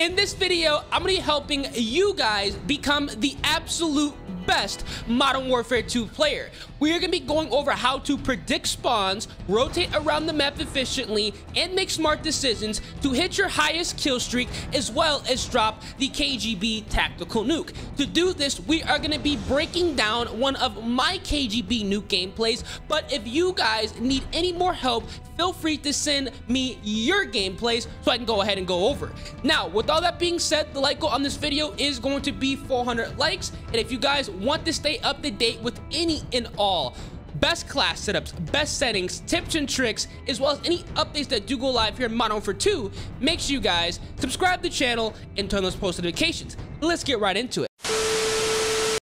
In this video, I'm gonna be helping you guys become the absolute best Modern Warfare 2 player. We are going to be going over how to predict spawns, rotate around the map efficiently, and make smart decisions to hit your highest kill streak as well as drop the MGB tactical nuke. To do this, we are going to be breaking down one of my MGB nuke gameplays, but if you guys need any more help, feel free to send me your gameplays so I can go ahead and go over. Now, with all that being said, the like goal on this video is going to be 400 likes, and if you guys want to stay up to date with any and all best class setups, best settings, tips and tricks, as well as any updates that do go live here in Modern Warfare 2, make sure you guys subscribe to the channel and turn those post notifications. Let's get right into it.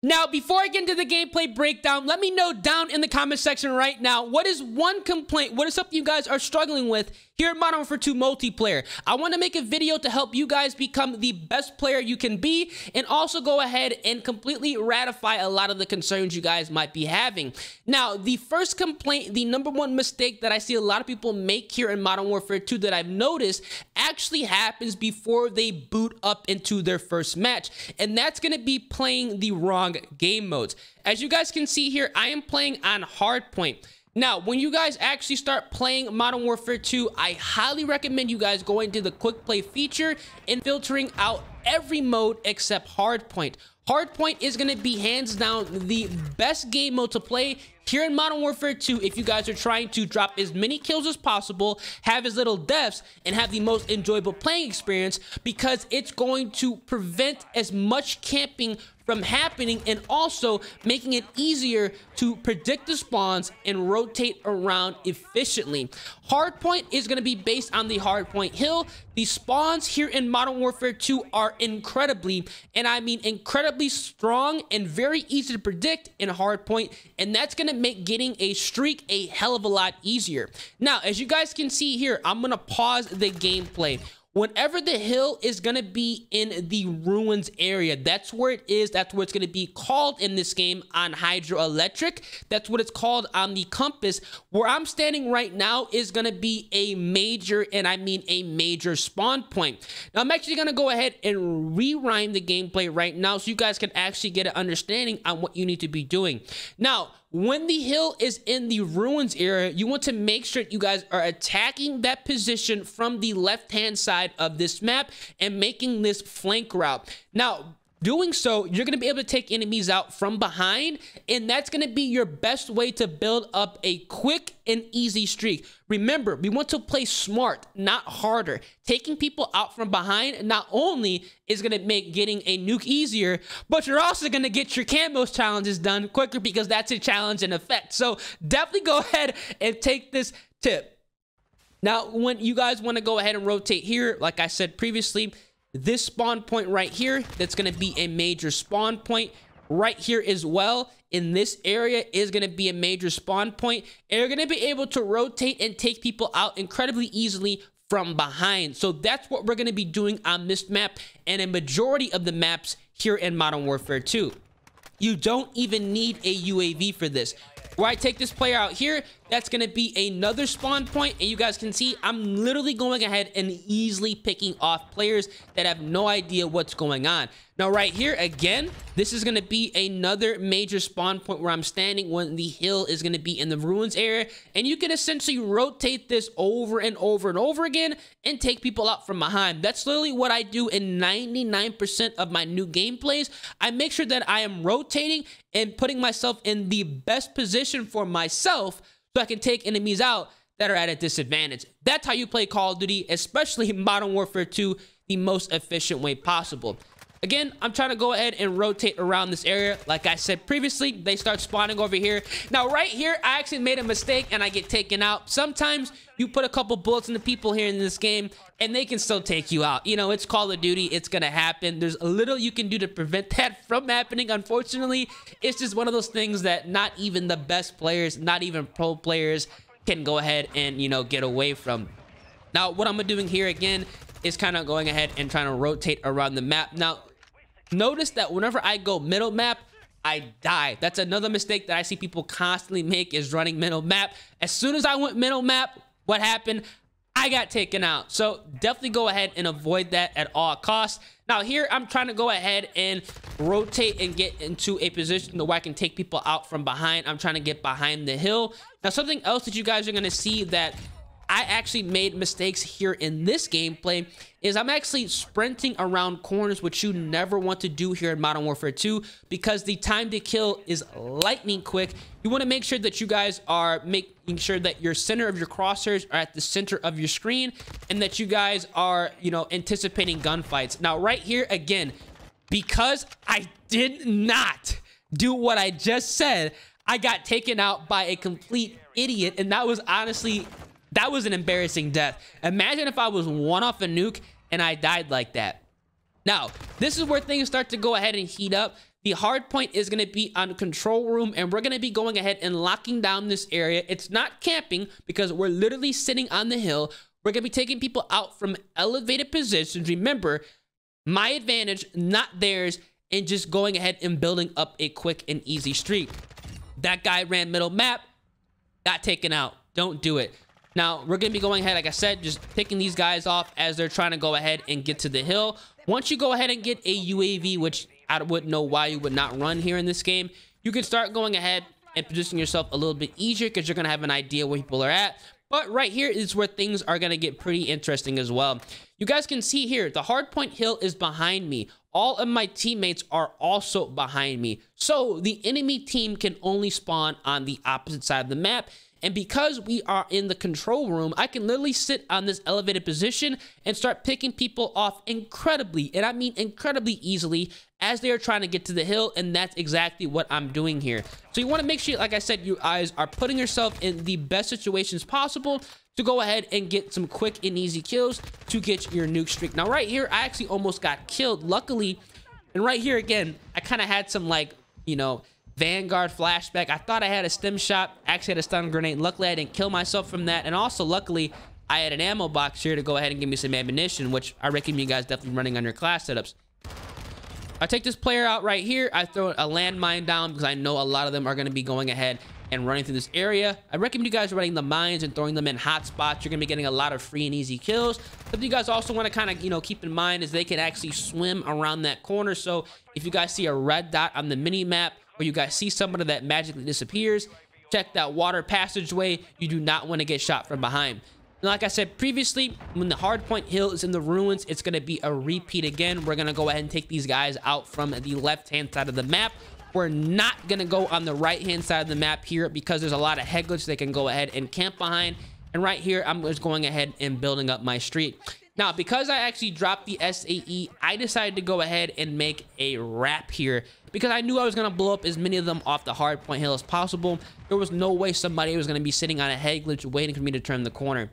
Now, before I get into the gameplay breakdown, let me know down in the comment section right now, what is one complaint, what is something you guys are struggling with here at Modern Warfare 2 multiplayer. I want to make a video to help you guys become the best player you can be and also go ahead and completely ratify a lot of the concerns you guys might be having. Now, the first complaint, the number one mistake that I see a lot of people make here in Modern Warfare 2 that I've noticed actually happens before they boot up into their first match, and that's going to be playing the wrong game modes. As you guys can see here, I am playing on hardpoint. Now, when you guys actually start playing Modern Warfare 2, I highly recommend you guys going to the quick play feature and filtering out every mode except hardpoint. Hardpoint is going to be hands down the best game mode to play here in Modern Warfare 2 if you guys are trying to drop as many kills as possible, have as little deaths, and have the most enjoyable playing experience because it's going to prevent as much camping from happening and also making it easier to predict the spawns and rotate around efficiently. Hardpoint is going to be based on the hardpoint hill. The spawns here in Modern Warfare 2 are incredibly, and I mean incredibly strong and very easy to predict in hardpoint, and that's going to make getting a streak a hell of a lot easier. Now, as you guys can see here, I'm going to pause the gameplay whenever the hill is going to be in the ruins area that's where it is that's where it's going to be called in this game on hydroelectric. That's what it's called on the compass. Where i'm standing right now is going to be a major and i mean a major spawn point. Now i'm actually going to go ahead and rewind the gameplay right now so you guys can actually get an understanding on what you need to be doing. Now when the hill is in the ruins area, you want to make sure that you guys are attacking that position from the left-hand side of this map and making this flank route. Now, Doing so, you're going to be able to take enemies out from behind, and that's going to be your best way to build up a quick and easy streak. Remember, we want to play smart, not harder. Taking people out from behind not only is going to make getting a nuke easier, but you're also going to get your camos challenges done quicker because that's a challenge in effect. So definitely go ahead and take this tip. Now, when you guys want to go ahead and rotate here, like I said previously, this spawn point right here, that's going to be a major spawn point. Right here as well, in this area is going to be a major spawn. And you're going to be able to rotate and take people out incredibly easily from behind. So that's what we're going to be doing on this map and a majority of the maps here in Modern Warfare 2. You don't even need a UAV for this where I take this player out here, that's going to be another spawn. And you guys can see I'm literally going ahead and easily picking off players that have no idea what's going on. Now, right here, again, this is going to be another major spawn point where I'm standing when the hill is going to be in the ruins area. And you can essentially rotate this over and over and over again and take people out from behind. That's literally what I do in 99% of my new gameplays. I make sure that I am rotating and putting myself in the best position for myself so I can take enemies out that are at a disadvantage. That's how you play Call of Duty, especially Modern Warfare 2, the most efficient way possible. Again, I'm trying to go ahead and rotate around this area. Like I said previously, they start spawning over here. Now, right here, I actually made a mistake and I get taken out. Sometimes you put a couple bullets in the people here in this game and they can still take you out. You know, it's Call of Duty. It's going to happen. There's a little you can do to prevent that from happening. Unfortunately, it's just one of those things that not even the best players, not even pro players can go ahead and, you know, get away from. Now, what I'm doing here again is kind of going ahead and trying to rotate around the map. Now, Notice that whenever I go middle map, I die. That's another mistake that I see people constantly make is running middle map. As soon as I went middle map, what happened? I got taken out. So definitely go ahead and avoid that at all costs. Now here, I'm trying to go ahead and rotate and get into a position where I can take people out from behind. I'm trying to get behind the hill. Now, something else that you guys are going to see that I actually made mistakes here in this gameplay is I'm actually sprinting around corners, which you never want to do here in Modern Warfare 2 because the time to kill is lightning quick. You want to make sure that you guys are making sure that your center of your crosshairs are at the center of your screen and that you guys are, you know, anticipating gunfights. Now, right here, again, because I did not do what I just said, I got taken out by a complete idiot, and that was honestly that was an embarrassing death. Imagine if I was one off a nuke and I died like that. Now, this is where things start to go ahead and heat up. The hard point is going to be on control room, and we're going to be going ahead and locking down this area. It's not camping because we're literally sitting on the hill. We're going to be taking people out from elevated positions. Remember, my advantage, not theirs, and just going ahead and building up a quick and easy streak. That guy ran middle map, got taken out. Don't do it. Now, we're going to be going ahead, like I said, just picking these guys off as they're trying to go ahead and get to the hill. Once you go ahead and get a UAV, which I wouldn't know why you would not run here in this game, you can start going ahead and positioning yourself a little bit easier because you're going to have an idea where people are at. But right here is where things are going to get pretty interesting as well. You guys can see here, the hardpoint hill is behind me. All of my teammates are also behind me. So the enemy team can only spawn on the opposite side of the map. And because we are in the control room, I can literally sit on this elevated position and start picking people off incredibly, and I mean incredibly easily as they are trying to get to the hill. And that's exactly what I'm doing here. So you want to make sure, like I said, you guys are putting yourself in the best situations possible to go ahead and get some quick and easy kills to get your nuke streak. Now, right here, I actually almost got killed. Luckily, and right here again, I kind of had some like, you know, Vanguard flashback. I thought I had a stim shot. Actually had a stun grenade. Luckily, I didn't kill myself from that. And also, luckily, I had an ammo box here to go ahead and give me some ammunition, which I recommend you guys definitely running on your class setups. I take this player out right here. I throw a landmine down because I know a lot of them are going to be going ahead and running through this area. I recommend you guys running the mines and throwing them in hot spots. You're going to be getting a lot of free and easy kills. Something you guys also want to kind of, you know, keep in mind is they can actually swim around that corner. So if you guys see a red dot on the mini map, or you guys see somebody that magically disappears, check that water passageway. You do not want to get shot from behind. And like I said previously, when the hardpoint hill is in the ruins, it's going to be a repeat again. We're going to go ahead and take these guys out from the left-hand side of the map. We're not going to go on the right-hand side of the map here because there's a lot of headglitch they can go ahead and camp behind. And right here, I'm just going ahead and building up my streak. Now, because I actually dropped the SAE, I decided to go ahead and make a wrap here because I knew I was going to blow up as many of them off the hardpoint hill as possible. There was no way somebody was going to be sitting on a head glitch waiting for me to turn the corner.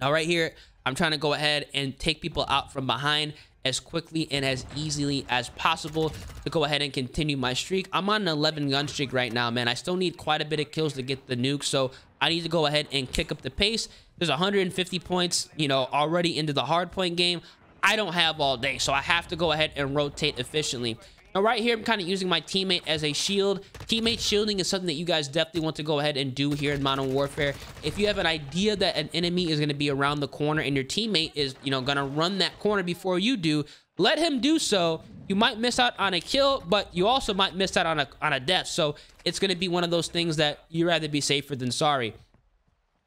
Now, right here, I'm trying to go ahead and take people out from behind as quickly and as easily as possible to go ahead and continue my streak. I'm on an 11 gun streak right now, man. I still need quite a bit of kills to get the nuke, so I need to go ahead and kick up the pace. There's 150 points, you know, already into the hard point game. I don't have all day, so I have to go ahead and rotate efficiently. Now, right here, I'm kind of using my teammate as a shield. Teammate shielding is something that you guys definitely want to go ahead and do here in Modern Warfare. If you have an idea that an enemy is going to be around the corner and your teammate is, you know, going to run that corner before you do, let him do so. You might miss out on a kill, but you also might miss out on a, on a death. So it's going to be one of those things that you rather be safer than sorry.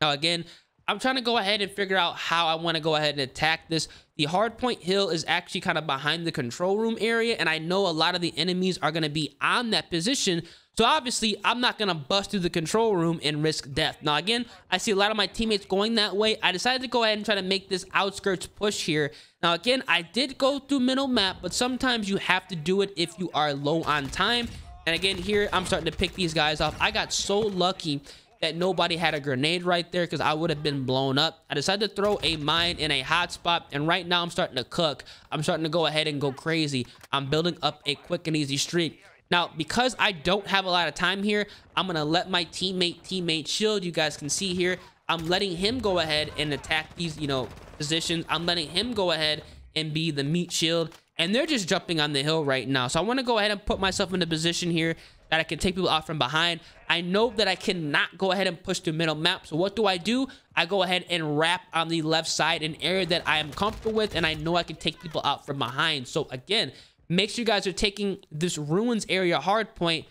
Now, again, I'm trying to go ahead and figure out how I want to go ahead and attack this. The hardpoint hill is actually kind of behind the control room area, and I know a lot of the enemies are going to be on that position. So obviously, I'm not going to bust through the control room and risk death. Now, again, I see a lot of my teammates going that way. I decided to go ahead and try to make this outskirts push here. Now, again, I did go through middle map, but sometimes you have to do it if you are low on time. And again, here, I'm starting to pick these guys off. I got so lucky that nobody had a grenade right there because I would have been blown up. I decided to throw a mine in a hot spot and right now I'm starting to cook. I'm starting to go ahead and go crazy. I'm building up a quick and easy streak. Now, because I don't have a lot of time here, I'm going to let my teammate teammate shield. You guys can see here, I'm letting him go ahead and attack these, you know, positions. I'm letting him go ahead and be the meat shield. and they're just jumping on the hill right now. So I want to go ahead and put myself in a position here that I can take people out from behind. I know that I cannot go ahead and push the middle map. So what do I do? I go ahead and wrap on the left side, an area that I am comfortable with, and I know I can take people out from behind. So again, make sure you guys are taking this ruins area hard point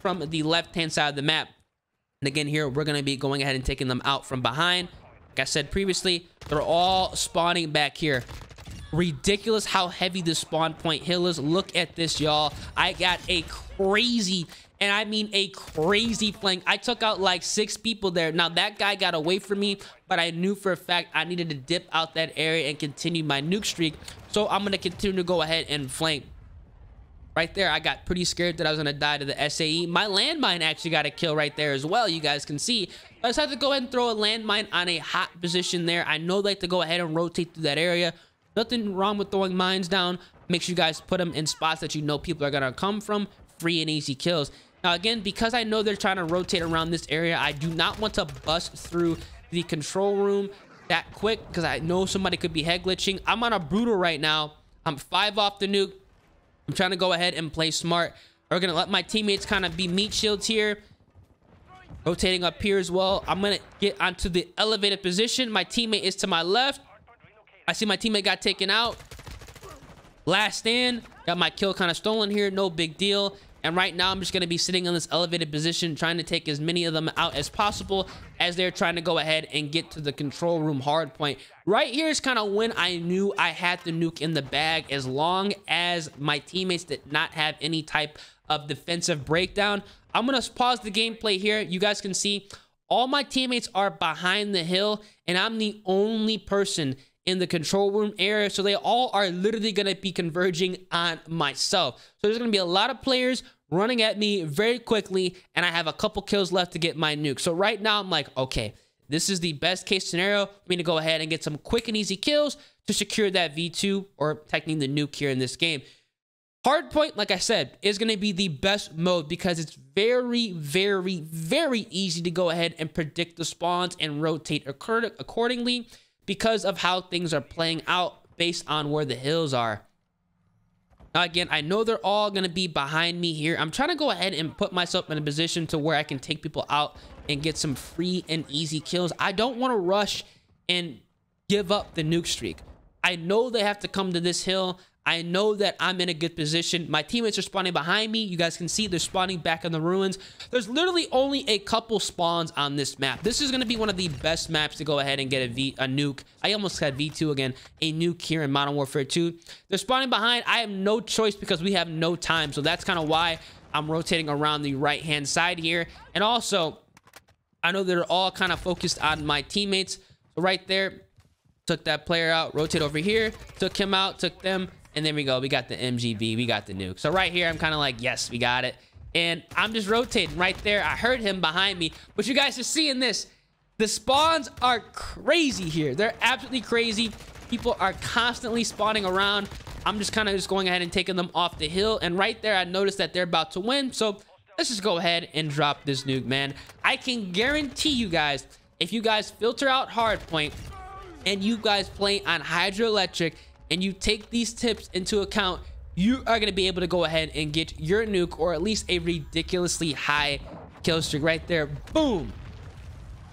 from the left-hand side of the map. And again, here, we're going to be going ahead and taking them out from behind. Like I said previously, they're all spawning back here ridiculous how heavy the spawn point hill is. Look at this, y'all. I got a crazy, and I mean a crazy flank. I took out like six people there. Now, that guy got away from me, but I knew for a fact I needed to dip out that area and continue my nuke streak. So I'm going to continue to go ahead and flank. Right there, I got pretty scared that I was going to die to the SAE. My landmine actually got a kill right there as well, you guys can see. I just have to go ahead and throw a landmine on a hot position there. I know they like to go ahead and rotate through that area. Nothing wrong with throwing mines down. Make sure you guys put them in spots that you know people are going to come from. Free and easy kills. Now, again, because I know they're trying to rotate around this area, I do not want to bust through the control room that quick because I know somebody could be head glitching. I'm on a brutal right now. I'm five off the nuke. I'm trying to go ahead and play smart. We're going to let my teammates kind of be meat shields here. Rotating up here as well. I'm going to get onto the elevated position. My teammate is to my left. I see my teammate got taken out. Last stand. Got my kill kind of stolen here. No big deal. And right now, I'm just going to be sitting in this elevated position, trying to take as many of them out as possible as they're trying to go ahead and get to the control room hard point. Right here is kind of when I knew I had the nuke in the bag, as long as my teammates did not have any type of defensive breakdown. I'm going to pause the gameplay here. You guys can see all my teammates are behind the hill, and I'm the only person in the control room area. So they all are literally going to be converging on myself. So there's going to be a lot of players running at me very quickly, and I have a couple kills left to get my nuke. So right now, I'm like, okay, this is the best case scenario for me to go ahead and get some quick and easy kills to secure that V2 or technically the nuke here in this game. Hardpoint, like I said, is going to be the best mode because it's very, very, very easy to go ahead and predict the spawns and rotate accordingly because of how things are playing out based on where the hills are. Now, again, I know they're all going to be behind me here. I'm trying to go ahead and put myself in a position to where I can take people out and get some free and easy kills. I don't want to rush and give up the nuke streak. I know they have to come to this hill. I know that I'm in a good position. My teammates are spawning behind me. You guys can see they're spawning back in the ruins. There's literally only a couple spawns on this map. This is going to be one of the best maps to go ahead and get a, v, a nuke. I almost had V2 again. A nuke here in Modern Warfare 2. They're spawning behind. I have no choice because we have no time. So that's kind of why I'm rotating around the right-hand side here. And also, I know they're all kind of focused on my teammates. So right there, took that player out, rotate over here, took him out, took them, and then we go. We got the MGB. We got the nuke. So right here, I'm kind of like, yes, we got it. And I'm just rotating right there. I heard him behind me. But you guys are seeing this. The spawns are crazy here. They're absolutely crazy. People are constantly spawning around. I'm just kind of just going ahead and taking them off the hill. And right there, I noticed that they're about to win. So let's just go ahead and drop this nuke, man. I can guarantee you guys, if you guys filter out hardpoint and you guys play on hydroelectric and you take these tips into account, you are going to be able to go ahead and get your nuke or at least a ridiculously high kill streak right there. Boom.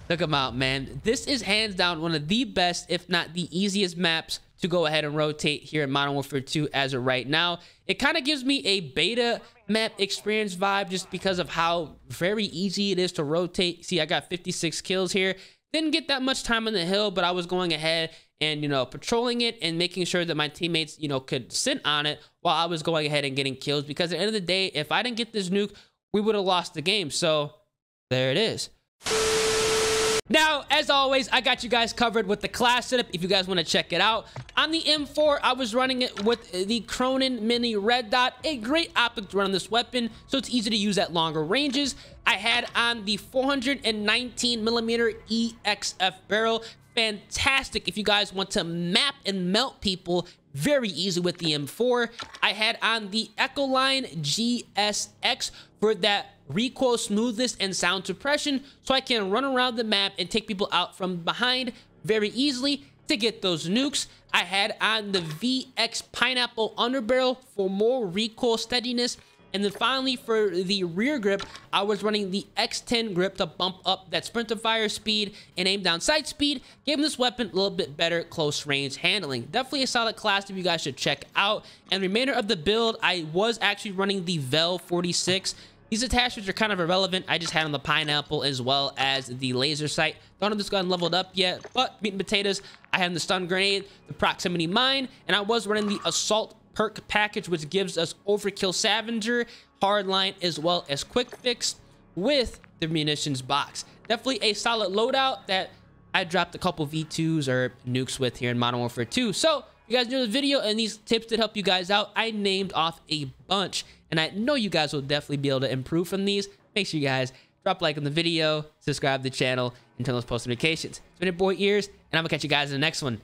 Look them out, man. This is hands down one of the best, if not the easiest maps to go ahead and rotate here in Modern Warfare 2 as of right now. It kind of gives me a beta map experience vibe just because of how very easy it is to rotate. See, I got 56 kills here. Didn't get that much time on the hill, but I was going ahead and, you know, patrolling it and making sure that my teammates, you know, could sit on it while I was going ahead and getting kills. Because at the end of the day, if I didn't get this nuke, we would have lost the game. So there it is. Now, as always, I got you guys covered with the class setup if you guys want to check it out. On the M4, I was running it with the Cronen Mini Red Dot, a great optic to run on this weapon, so it's easy to use at longer ranges. I had on the 419 millimeter EXF barrel, fantastic if you guys want to map and melt people very easy with the M4. I had on the Echoline GSX for that recoil smoothness and sound suppression so I can run around the map and take people out from behind very easily. to get those nukes. I had on the VX Pineapple Underbarrel for more recoil steadiness. And then finally for the rear grip, I was running the X10 grip to bump up that sprint to fire speed and aim down sight speed, giving this weapon a little bit better close range handling. Definitely a solid class that you guys should check out. And the remainder of the build, I was actually running the Vel 46 these attachments are kind of irrelevant. I just had on the pineapple as well as the laser sight. Don't have this gun leveled up yet, but meat and potatoes. I had the stun grenade, the proximity mine, and I was running the assault perk package, which gives us overkill scavenger, hardline, as well as quick fix with the munitions box. Definitely a solid loadout that I dropped a couple V2s or nukes with here in Modern Warfare 2. So you guys enjoyed the video and these tips did help you guys out. I named off a bunch and I know you guys will definitely be able to improve from these. Make sure you guys drop a like on the video, subscribe to the channel, and turn those post notifications. It's been your boy Ears, and I'm gonna catch you guys in the next one.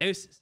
Deuces.